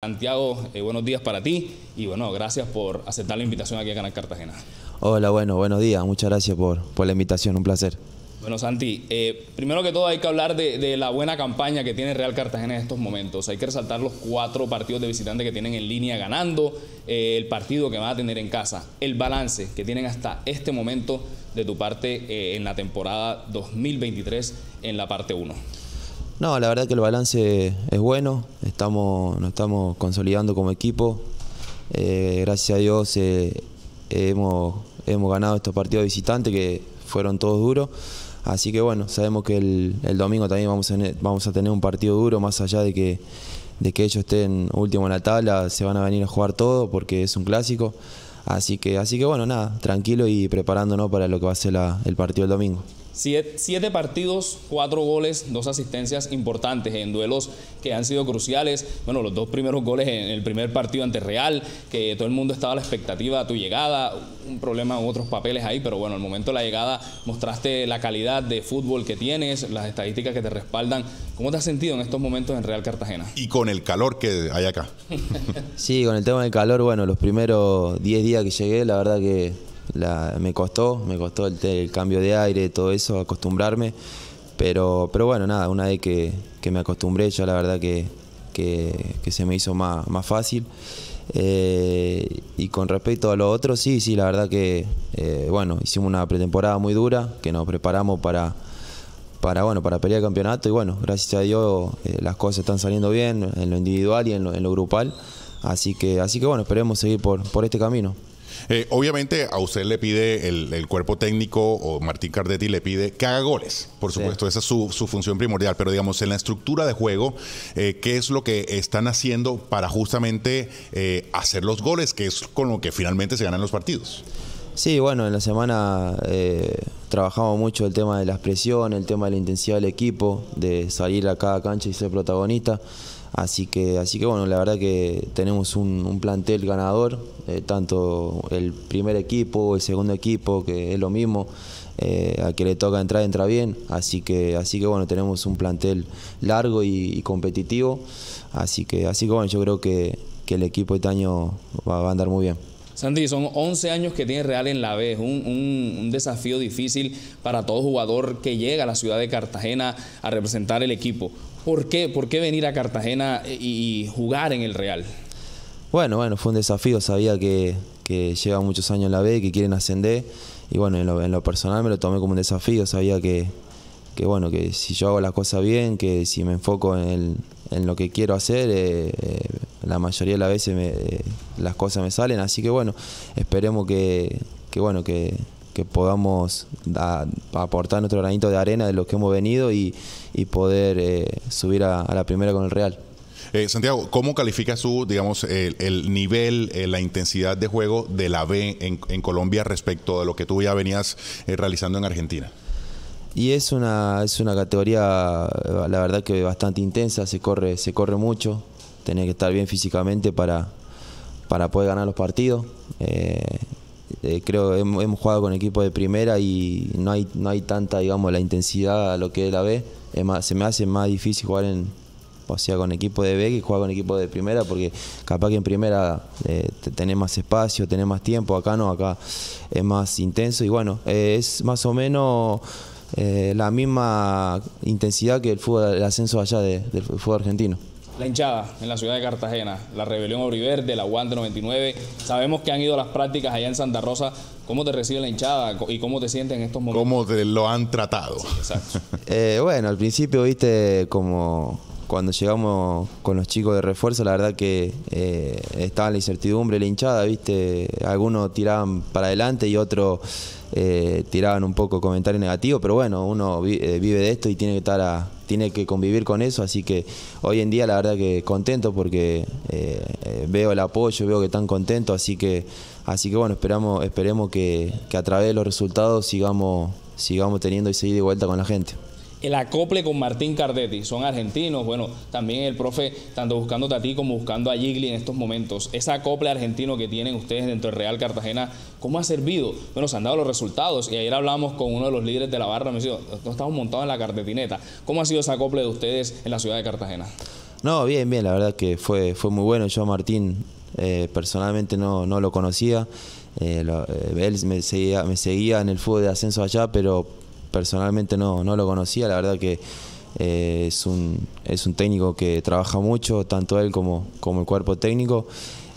Santiago, eh, buenos días para ti y bueno, gracias por aceptar la invitación aquí a Canal Cartagena. Hola, bueno, buenos días, muchas gracias por, por la invitación, un placer. Bueno, Santi, eh, primero que todo hay que hablar de, la buena campaña que tiene Real Cartagena en estos momentos. Hay que resaltar los cuatro partidos de visitantes que tienen en línea ganando, eh, el partido que van a tener en casa, el balance que tienen hasta este momento de tu parte en la temporada 2023 en la parte 1. No, la verdad que el balance es bueno, estamos, nos estamos consolidando como equipo. Eh, gracias a Dios eh, hemos, hemos ganado estos partidos visitantes que fueron todos duros. Así que bueno, sabemos que el, domingo también vamos a, vamos a tener un partido duro, más allá de que, de que ellos estén último en la tabla, se van a venir a jugar todo porque es un clásico. Así que, así que bueno, nada, tranquilo y preparándonos para lo que va a ser el partido del domingo. Siete, partidos, cuatro goles, dos asistencias importantes en duelos que han sido cruciales. Bueno, los dos primeros goles en el primer partido ante Real, que todo el mundo estaba a la expectativa de tu llegada. Un problema en otros papeles ahí, pero bueno, al momento de la llegada mostraste la calidad de fútbol que tienes, las estadísticas que te respaldan. ¿Cómo te has sentido en estos momentos en Real Cartagena? Y con el calor que hay acá. sí, con el tema del calor, bueno, los primeros 10 días que llegué, la verdad que me costó, me costó el, cambio de aire, todo eso, acostumbrarme. Pero, pero bueno, nada, una vez que, me acostumbré, ya la verdad que, se me hizo más, más fácil. Eh, y con respecto a lo otro, sí, sí, la verdad que, eh, bueno, hicimos una pretemporada muy dura, que nos preparamos para, para, bueno, para pelear el campeonato y bueno, gracias a Dios eh, las cosas están saliendo bien en lo individual y en lo, en lo grupal. Así que, así que bueno, esperemos seguir por, por este camino. Eh, obviamente a usted le pide el, cuerpo técnico o Martín Cardetti le pide que haga goles, por supuesto, esa es su, función primordial, pero digamos en la estructura de juego, eh, ¿qué es lo que están haciendo para justamente eh, hacer los goles, que es con lo que finalmente se ganan los partidos? Sí, bueno, en la semana trabajamos mucho el tema de la expresión, el tema de la intensidad del equipo, de salir a cada cancha y ser protagonista. Así que, así que bueno, la verdad que tenemos un, plantel ganador, eh, tanto el primer equipo, el segundo equipo, que es lo mismo, eh, a que le toca entrar, entra bien. Así que, así que bueno, tenemos un plantel largo y, competitivo. Así que, así que bueno, yo creo que, el equipo este año va, a andar muy bien. Sandy, son 11 años que tiene Real en la B, un, un, desafío difícil para todo jugador que llega a la ciudad de Cartagena a representar el equipo. ¿Por qué? ¿Por qué venir a Cartagena y jugar en el Real? Bueno, bueno, fue un desafío. Sabía que, que lleva muchos años en la B, que quieren ascender. Y bueno, en lo, personal me lo tomé como un desafío. Sabía que, que, bueno, que si yo hago las cosas bien, que si me enfoco en, lo que quiero hacer, eh, eh, la mayoría de las veces eh, las cosas me salen. Así que bueno, esperemos que, que bueno, que, que podamos aportar nuestro granito de arena de lo que hemos venido y, poder eh, subir a, la primera con el Real. Eh, Santiago, ¿cómo calificas tú, digamos, el, nivel, eh, la intensidad de juego de la B en, Colombia respecto a lo que tú ya venías realizando en Argentina? Y es una, es una categoría, la verdad que bastante intensa, se corre, se corre mucho, tenés que estar bien físicamente para, para poder ganar los partidos. Eh, creo que hemos, jugado con equipos de primera y no hay, no hay tanta, digamos, la intensidad a lo que es la B. Es más, se me hace más difícil jugar en, o sea, con equipo de B que jugar con equipo de primera, porque capaz que en primera eh, tenés más espacio, tenés más tiempo, acá no, acá es más intenso y bueno, eh, es más o menos eh, la misma intensidad que el fútbol, el ascenso allá del fútbol argentino la hinchada en la ciudad de Cartagena, la rebelión Oriverde, la Guante 99. Sabemos que han ido a las prácticas allá en Santa Rosa. ¿Cómo te recibe la hinchada y cómo te sientes en estos momentos? ¿Cómo te lo han tratado? exacto. Eh, bueno, al principio, viste, como cuando llegamos con los chicos de refuerzo, la verdad que eh, estaba la incertidumbre, la hinchada, viste, algunos tiraban para adelante y otros eh, tiraban un poco comentarios negativos, pero bueno, uno vive de esto y tiene que estar a, tiene que convivir con eso, así que hoy en día la verdad que contento porque eh, eh, veo el apoyo, veo que están contentos, así que, así que bueno, esperamos, esperemos que, que a través de los resultados sigamos, sigamos teniendo y seguir de vuelta con la gente el acople con Martín Cardetti. Son argentinos, bueno, también el profe, tanto buscándote a ti como buscando a Gigli en estos momentos. Ese acople argentino que tienen ustedes dentro del Real Cartagena, ¿cómo ha servido? Bueno, se han dado los resultados y ayer hablamos con uno de los líderes de la barra, me dijo, no estamos montados en la cardetineta. ¿Cómo ha sido ese acople de ustedes en la ciudad de Cartagena? No, bien, bien, la verdad que fue, fue muy bueno. Yo a Martín eh, personalmente no, no, lo conocía. Eh, eh, él me seguía, me seguía en el fútbol de ascenso allá, pero personalmente no, no lo conocía. La verdad que es, un, es un técnico que trabaja mucho, tanto él como, como el cuerpo técnico.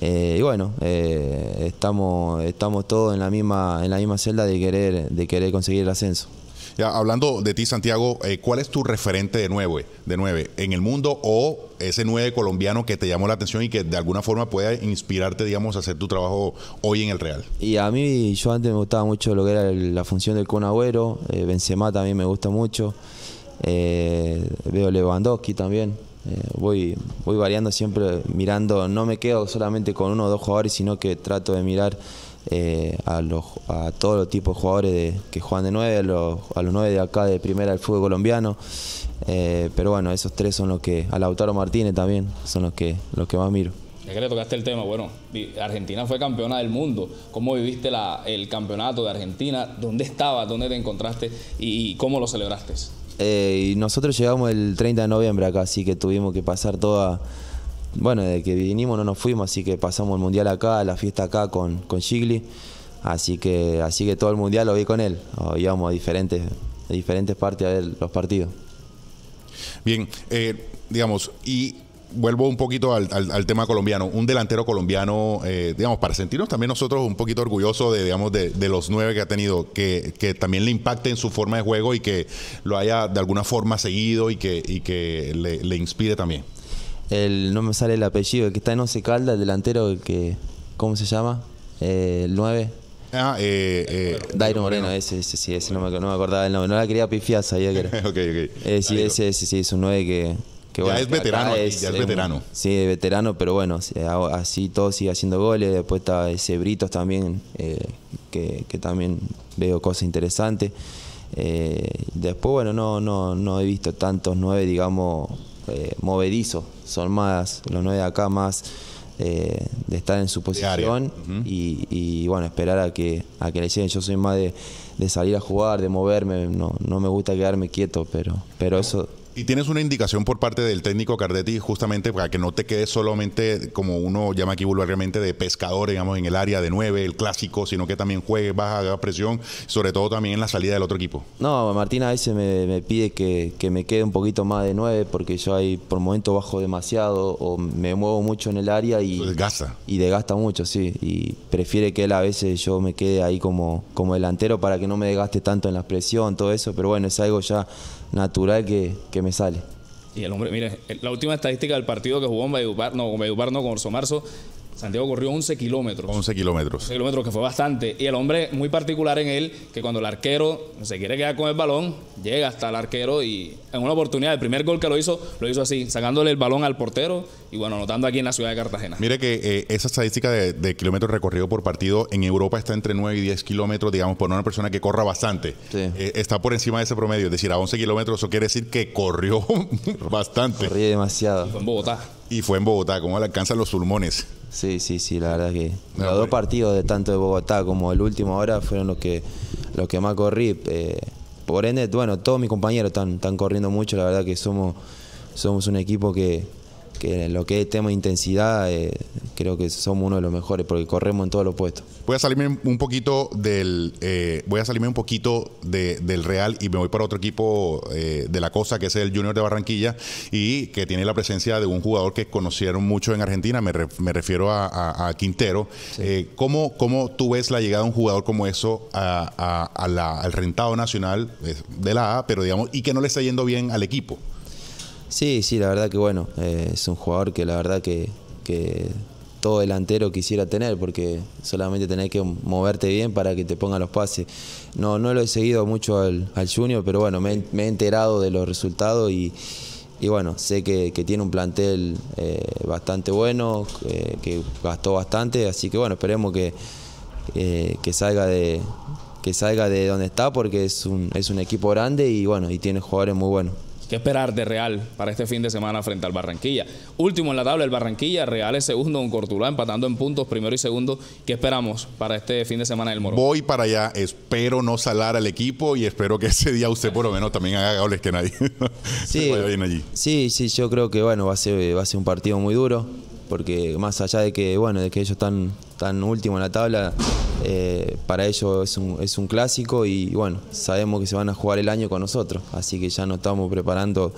y bueno, estamos, estamos todos en la misma, en la misma celda de querer, de querer conseguir el ascenso. Ya, hablando de ti, Santiago, eh, ¿cuál es tu referente de nueve, de nueve en el mundo o ese nueve colombiano que te llamó la atención y que de alguna forma pueda inspirarte, digamos, a hacer tu trabajo hoy en el Real? Y a mí, yo antes me gustaba mucho lo que era la función del Conagüero, eh, Benzema también me gusta mucho, eh, veo Lewandowski también. Eh, voy, voy variando siempre mirando, no me quedo solamente con uno o dos jugadores, sino que trato de mirar eh, a, los, a todos los tipos de jugadores que juegan de nueve, a los, a los nueve de acá de primera del fútbol colombiano. Eh, pero bueno, esos tres son los que, a Lautaro Martínez también, son los que, los que más miro. Ya que le tocaste el tema, bueno, Argentina fue campeona del mundo. ¿Cómo viviste la, el campeonato de Argentina? ¿Dónde estabas? ¿Dónde te encontraste? ¿Y, cómo lo celebraste? Eh, nosotros llegamos el 30 de noviembre acá, así que tuvimos que pasar toda bueno, desde que vinimos no nos fuimos, así que pasamos el mundial acá, la fiesta acá con, con Gigli. Así que, así que todo el mundial lo vi con él. íbamos a diferentes, diferentes partes a ver los partidos. Bien, eh, digamos, y vuelvo un poquito al, tema colombiano. Un delantero colombiano, eh, digamos, para sentirnos también nosotros un poquito orgullosos de, digamos, de, los nueve que ha tenido, que, también le impacte en su forma de juego y que lo haya de alguna forma seguido y que, y que le inspire también el, no me sale el apellido, el que está en Once Calda, el delantero, que, ¿cómo se llama? Eh, el 9. Ah, eh, eh, Dairo Moreno, ese, ese, sí, ese no me, no me, acordaba el nombre, no la quería pifiar, sabía que era. ok, ok. Eh, sí, ese, ese, sí, es un 9 que... que ya es veterano, es, ya es veterano. sí, es veterano, pero bueno, así todo sigue haciendo goles. Después está ese Britos también, eh, que, que, también veo cosas interesantes. Eh, después, bueno, no, no, no he visto tantos nueve, digamos, eh, movedizo. Son más, los nueve de acá, más eh, de estar en su posición y, bueno, esperar a que, a que le lleguen. Yo soy más de, de, salir a jugar, de moverme, no, no me gusta quedarme quieto, pero, pero eso y tienes una indicación por parte del técnico Cardetti justamente para que no te quedes solamente como uno llama aquí vulgarmente de pescador, digamos, en el área de nueve, el clásico, sino que también juegue baja presión, sobre todo también en la salida del otro equipo. No, Martín a veces me, pide que, me quede un poquito más de nueve porque yo ahí por momento bajo demasiado o me muevo mucho en el área y... Desgasta. Y desgasta mucho, sí. Y prefiere que él a veces yo me quede ahí como, como delantero para que no me desgaste tanto en la presión, todo eso, pero bueno, es algo ya natural que, que me sale. Y el hombre, mire, la última estadística del partido que jugó en Valledupar, no, no, con Orso Marzo, Santiago corrió 11 kilómetros. 11 kilómetros. 11 kilómetros, que fue bastante. Y el hombre, muy particular en él, que cuando el arquero se quiere quedar con el balón, llega hasta el arquero y en una oportunidad, el primer gol que lo hizo, lo hizo así, sacándole el balón al portero y bueno, anotando aquí en la ciudad de Cartagena. Mire que eh, esa estadística de, kilómetros recorridos por partido en Europa está entre 9 y 10 kilómetros, digamos, por una persona que corra bastante. Eh, está por encima de ese promedio, es decir, a 11 kilómetros, eso quiere decir que corrió bastante. Corrí demasiado. fue en Bogotá. Y fue en Bogotá, ¿cómo le alcanzan los pulmones? Sí, sí, sí, la verdad que los dos partidos de tanto de Bogotá como el último ahora fueron los que los que más corrí. Eh, por ende, bueno, todos mis compañeros están, están corriendo mucho, la verdad que somos, somos un equipo que, que lo que es tema de intensidad, eh, creo que somos uno de los mejores porque corremos en todos los puestos. Voy a salirme un poquito del, eh, voy a salirme un poquito del Real y me voy para otro equipo eh, de la cosa que es el Junior de Barranquilla y que tiene la presencia de un jugador que conocieron mucho en Argentina, me, refiero a, Quintero. ¿cómo, ¿cómo, tú ves la llegada de un jugador como eso al rentado nacional de la A, pero digamos, y que no le está yendo bien al equipo? Sí, sí, la verdad que bueno, eh, es un jugador que la verdad que, todo delantero quisiera tener, porque solamente tenés que moverte bien para que te pongan los pases. No, no lo he seguido mucho al, Junior, pero bueno, me, he enterado de los resultados y, bueno, sé que, tiene un plantel eh, bastante bueno, que gastó bastante, así que bueno, esperemos que, que salga de que salga de donde está porque es un, es un equipo grande y bueno, y tiene jugadores muy buenos. ¿Qué esperar de Real para este fin de semana frente al Barranquilla? Último en la tabla el Barranquilla, Real es segundo con Cortuluá empatando en puntos, primero y segundo. ¿Qué esperamos para este fin de semana del Moro? Voy para allá, espero no salar al equipo y espero que ese día usted por lo menos también haga goles que nadie. Sí, allí. sí, sí, yo creo que bueno, va a ser, va a ser un partido muy duro porque más allá de que bueno de que ellos están tan últimos en la tabla eh, para ellos es un, es un clásico y bueno sabemos que se van a jugar el año con nosotros. Así que ya nos estamos preparando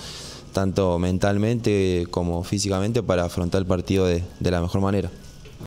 tanto mentalmente como físicamente para afrontar el partido de la mejor manera